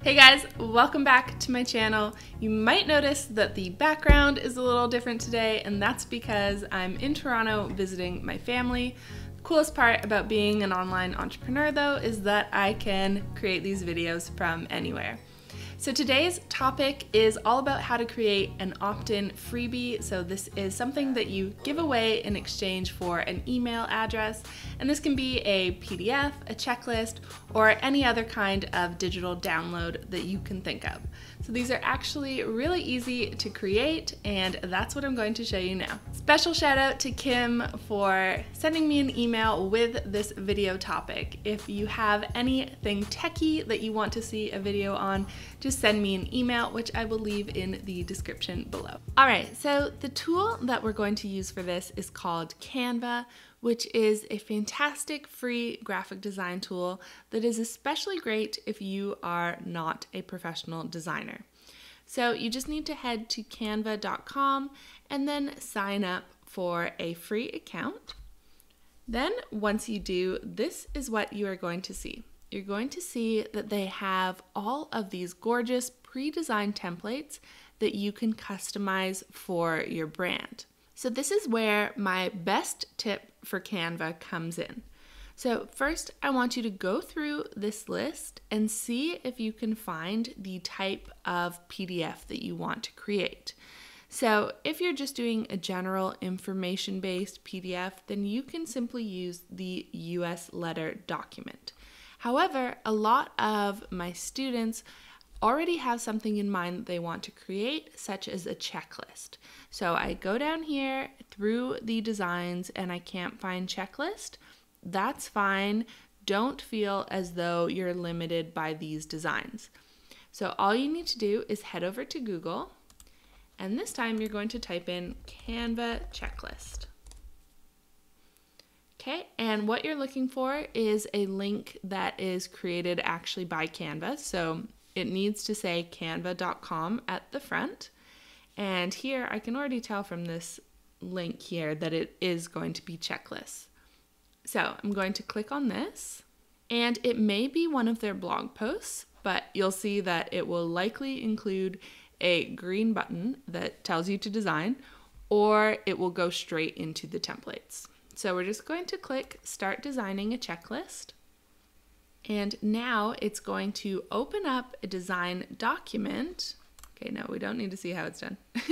Hey guys, welcome back to my channel. You might notice that the background is a little different today, and that's because I'm in Toronto visiting my family. The coolest part about being an online entrepreneur though is that I can create these videos from anywhere. So today's topic is all about how to create an opt-in freebie. So this is something that you give away in exchange for an email address. And this can be a PDF, a checklist, or any other kind of digital download that you can think of. So these are actually really easy to create and that's what I'm going to show you now. Special shout out to Kim for sending me an email with this video topic. If you have anything techie that you want to see a video on, just send me an email, which I will leave in the description below. All right, so the tool that we're going to use for this is called Canva, which is a fantastic free graphic design tool that is especially great if you are not a professional designer. So you just need to head to canva.com and then sign up for a free account. Then, once you do, this is what you are going to see. You're going to see that they have all of these gorgeous pre designed templates that you can customize for your brand. So, this is where my best tip for Canva comes in. So, first, I want you to go through this list and see if you can find the type of PDF that you want to create. So, if you're just doing a general information based PDF, then you can simply use the US letter document. However, a lot of my students already have something in mind that they want to create, such as a checklist. So I go down here through the designs and I can't find checklist. That's fine. Don't feel as though you're limited by these designs. So all you need to do is head over to Google and this time you're going to type in Canva checklist. Okay, and what you're looking for is a link that is created actually by Canva. So it needs to say canva.com at the front. And here I can already tell from this link here that it is going to be checklists. So I'm going to click on this and it may be one of their blog posts, but you'll see that it will likely include a green button that tells you to design or it will go straight into the templates. So we're just going to click start designing a checklist. And now it's going to open up a design document. Okay, no, we don't need to see how it's done.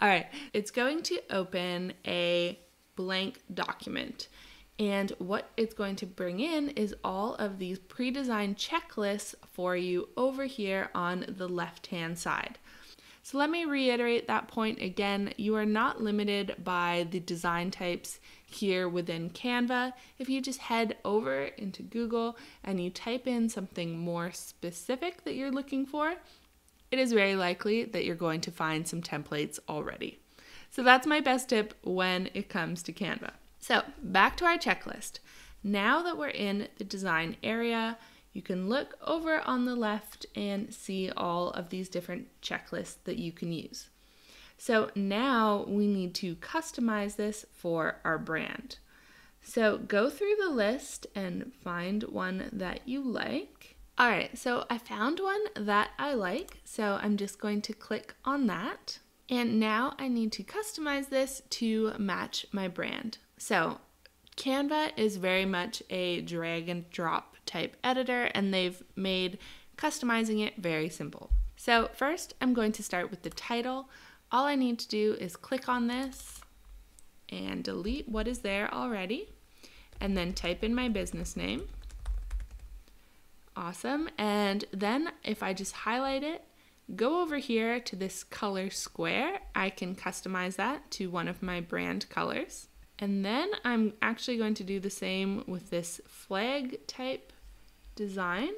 All right, it's going to open a blank document. And what it's going to bring in is all of these pre designed checklists for you over here on the left hand side. So let me reiterate that point again. You are not limited by the design types here within Canva. If you just head over into Google and you type in something more specific that you're looking for, it is very likely that you're going to find some templates already. So that's my best tip when it comes to Canva. So back to our checklist. Now that we're in the design area, you can look over on the left and see all of these different checklists that you can use. So now we need to customize this for our brand. So go through the list and find one that you like. All right, so I found one that I like, so I'm just going to click on that. And now I need to customize this to match my brand. So Canva is very much a drag and drop type editor and they've made customizing it very simple. So first I'm going to start with the title. All I need to do is click on this and delete what is there already and then type in my business name. Awesome. And then if I just highlight it, go over here to this color square, I can customize that to one of my brand colors. And then I'm actually going to do the same with this flag type design.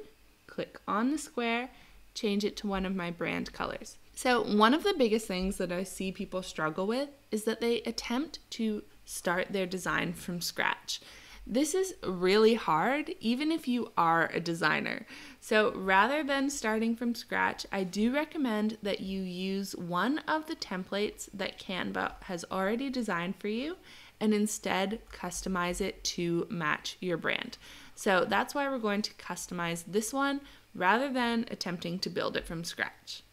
Click on the square, change it to one of my brand colors. So, one of the biggest things that I see people struggle with is that they attempt to start their design from scratch. This is really hard, even if you are a designer. So, rather than starting from scratch, I do recommend that you use one of the templates that Canva has already designed for you and instead customize it to match your brand. So that's why we're going to customize this one rather than attempting to build it from scratch.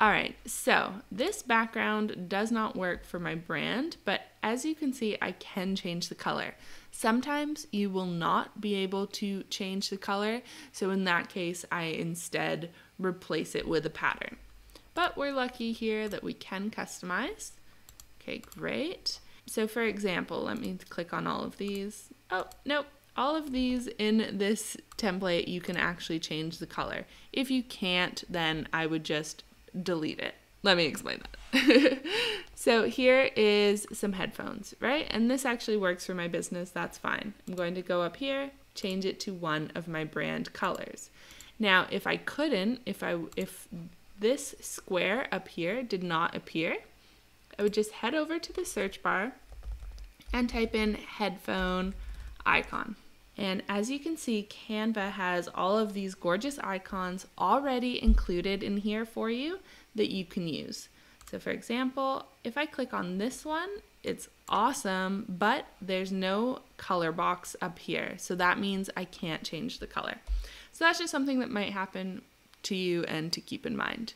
All right, so this background does not work for my brand, but as you can see, I can change the color. Sometimes you will not be able to change the color, so in that case, I instead replace it with a pattern. But we're lucky here that we can customize. Okay, great. So for example, let me click on all of these. Oh, nope. All of these in this template, you can actually change the color. If you can't, then I would just delete it. Let me explain that. so here is some headphones, right? And this actually works for my business. That's fine. I'm going to go up here, change it to one of my brand colors. Now, if I couldn't, if I if this square up here did not appear, I would just head over to the search bar and type in headphone icon. And as you can see, Canva has all of these gorgeous icons already included in here for you that you can use. So for example, if I click on this one, it's awesome, but there's no color box up here. So that means I can't change the color. So that's just something that might happen to you and to keep in mind.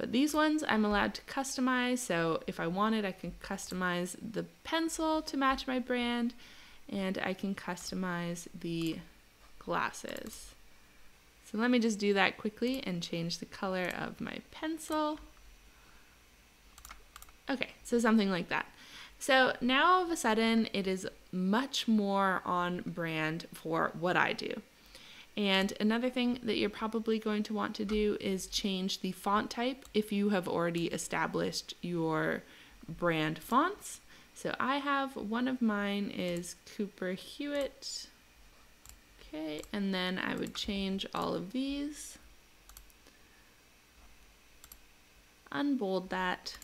But these ones I'm allowed to customize. So if I wanted, I can customize the pencil to match my brand and I can customize the glasses. So let me just do that quickly and change the color of my pencil. Okay, so something like that. So now all of a sudden it is much more on brand for what I do. And another thing that you're probably going to want to do is change the font type if you have already established your brand fonts. So I have one of mine is Cooper Hewitt. Okay, and then I would change all of these. Unbold that.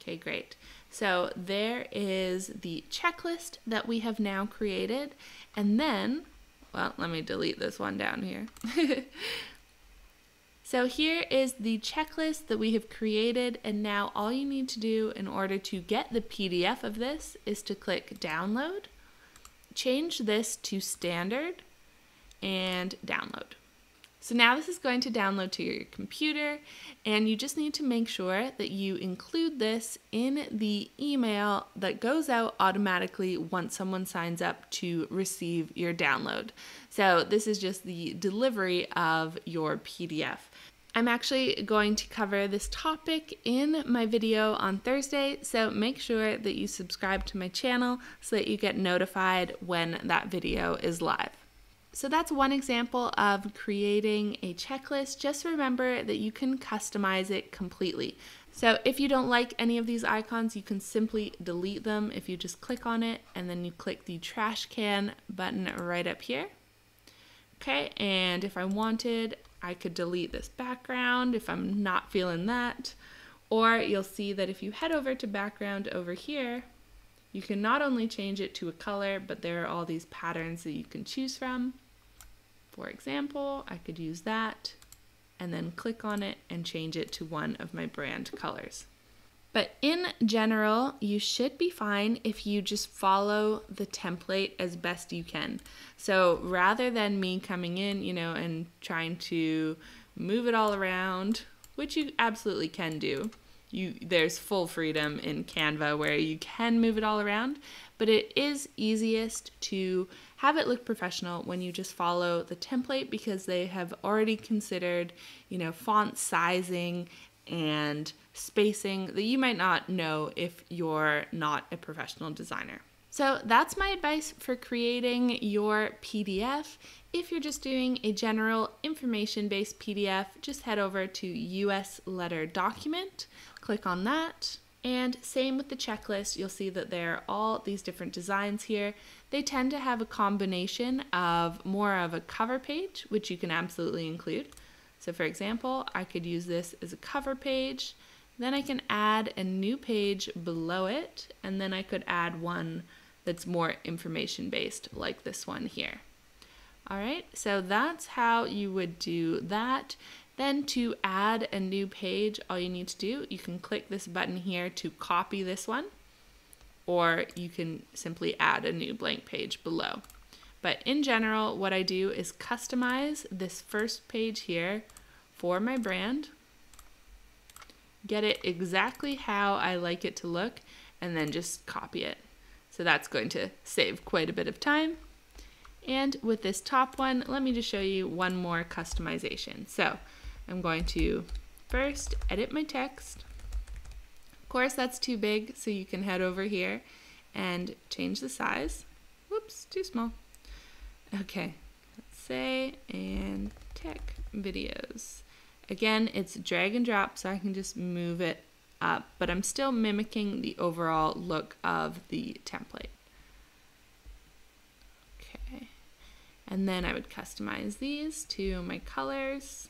Okay, great. So there is the checklist that we have now created. And then, well, let me delete this one down here. So here is the checklist that we have created and now all you need to do in order to get the PDF of this is to click download, change this to standard and download. So now this is going to download to your computer and you just need to make sure that you include this in the email that goes out automatically once someone signs up to receive your download. So this is just the delivery of your PDF. I'm actually going to cover this topic in my video on Thursday, so make sure that you subscribe to my channel so that you get notified when that video is live. So that's one example of creating a checklist. Just remember that you can customize it completely. So if you don't like any of these icons, you can simply delete them if you just click on it and then you click the trash can button right up here. Okay, and if I wanted, I could delete this background if I'm not feeling that. Or you'll see that if you head over to background over here, you can not only change it to a color, but there are all these patterns that you can choose from. For example, I could use that and then click on it and change it to one of my brand colors. But in general, you should be fine if you just follow the template as best you can. So rather than me coming in, you know, and trying to move it all around, which you absolutely can do. You there's full freedom in Canva where you can move it all around, but it is easiest to have it look professional when you just follow the template because they have already considered, you know, font sizing and spacing that you might not know if you're not a professional designer. So that's my advice for creating your PDF. If you're just doing a general information based PDF, just head over to US Letter Document, click on that. And same with the checklist, you'll see that there are all these different designs here. They tend to have a combination of more of a cover page, which you can absolutely include. So for example, I could use this as a cover page, then I can add a new page below it, and then I could add one that's more information based like this one here. All right, so that's how you would do that. Then to add a new page, all you need to do, you can click this button here to copy this one, or you can simply add a new blank page below. But in general, what I do is customize this first page here for my brand, get it exactly how I like it to look, and then just copy it. So that's going to save quite a bit of time. And with this top one, let me just show you one more customization. So I'm going to first edit my text. Of course, that's too big, so you can head over here and change the size. Whoops, too small. Okay, let's say, and tech videos. Again, it's drag and drop, so I can just move it up, but I'm still mimicking the overall look of the template. Okay, and then I would customize these to my colors.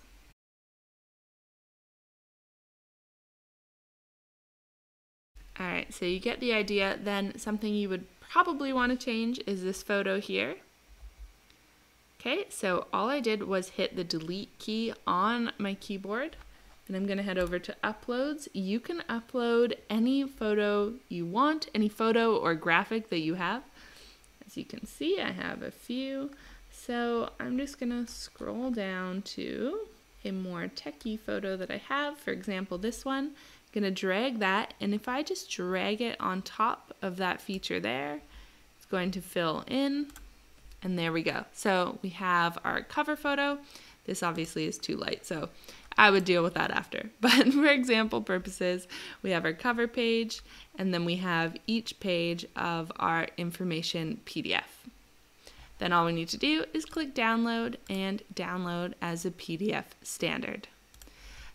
All right, so you get the idea. Then something you would probably want to change is this photo here. Okay, so all I did was hit the delete key on my keyboard and I'm gonna head over to uploads. You can upload any photo you want, any photo or graphic that you have. As you can see, I have a few. So I'm just gonna scroll down to a more techie photo that I have. For example, this one I'm gonna drag that and if I just drag it on top of that feature there it's going to fill in and there we go so we have our cover photo this obviously is too light so I would deal with that after but for example purposes we have our cover page and then we have each page of our information PDF then all we need to do is click download and download as a PDF standard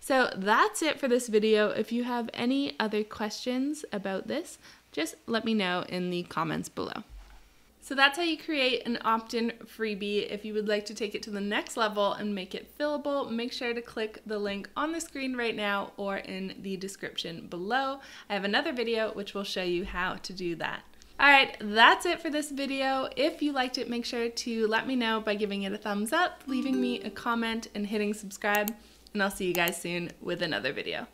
so that's it for this video. If you have any other questions about this, just let me know in the comments below. So that's how you create an opt-in freebie. If you would like to take it to the next level and make it fillable, make sure to click the link on the screen right now or in the description below. I have another video which will show you how to do that. Alright, that's it for this video. If you liked it, make sure to let me know by giving it a thumbs up, leaving me a comment, and hitting subscribe and I'll see you guys soon with another video.